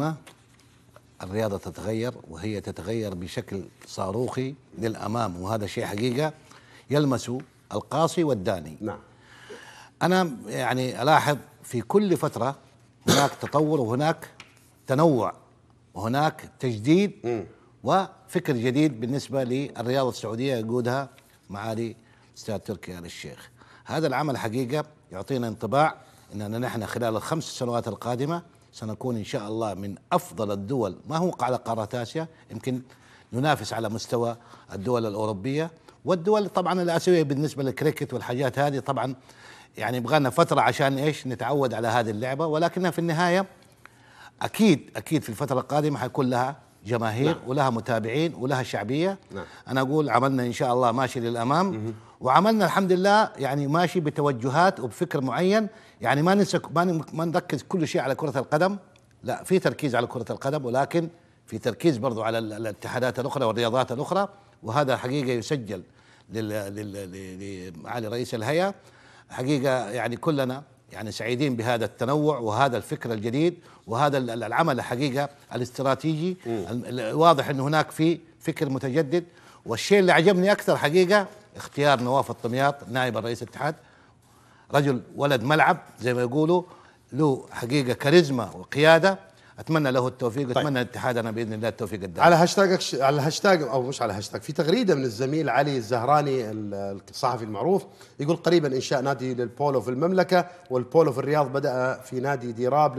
ما؟ الرياضة تتغير وهي تتغير بشكل صاروخي للأمام وهذا شيء حقيقة يلمس القاصي والداني. نعم. أنا يعني ألاحظ في كل فترة هناك تطور وهناك تنوع وهناك تجديد. وفكر جديد بالنسبة للرياضة السعودية يقودها معالي أستاذ تركي آل الشيخ. هذا العمل حقيقة يعطينا انطباع أننا نحن خلال الخمس سنوات القادمة سنكون إن شاء الله من أفضل الدول ما هو على قارة آسيا يمكن ننافس على مستوى الدول الأوروبية. والدول طبعا الآسيوية بالنسبة للكريكت والحاجات هذه طبعا يعني يبغى فترة عشان إيش؟ نتعود على هذه اللعبة. ولكنها في النهاية أكيد أكيد في الفترة القادمة حيكون لها جماهير نعم. ولها متابعين ولها شعبية. نعم. أنا أقول عملنا إن شاء الله ماشي للأمام. وعملنا الحمد لله يعني ماشي بتوجهات وبفكر معين. يعني ما ننسى ما نركز كل شيء على كرة القدم. لا في تركيز على كرة القدم ولكن في تركيز برضو على ال- الاتحادات الأخرى والرياضات الأخرى. وهذا حقيقة يسجل لل- لل- ل- لمعالي رئيس الهيئة. حقيقة يعني كلنا يعني سعيدين بهذا التنوع وهذا الفكر الجديد وهذا ال- العمل الحقيقة الاستراتيجي. ال- ال- واضح انه هناك في فكر متجدد. والشيء اللي عجبني أكثر حقيقة اختيار نواف الطمياط نائب الرئيس الاتحاد. رجل ولد ملعب زي ما يقولوا له حقيقة كاريزما وقيادة. أتمنى له التوفيق واتمنى اتحادنا بإذن الله التوفيق الدائم. على هاشتاجك ش... على الهاشتاج أو مش على هاشتاج في تغريدة من الزميل علي الزهراني ال- الصحفي المعروف يقول قريبا إنشاء نادي للبولو في المملكة والبولو في الرياض بدأ في نادي ديراب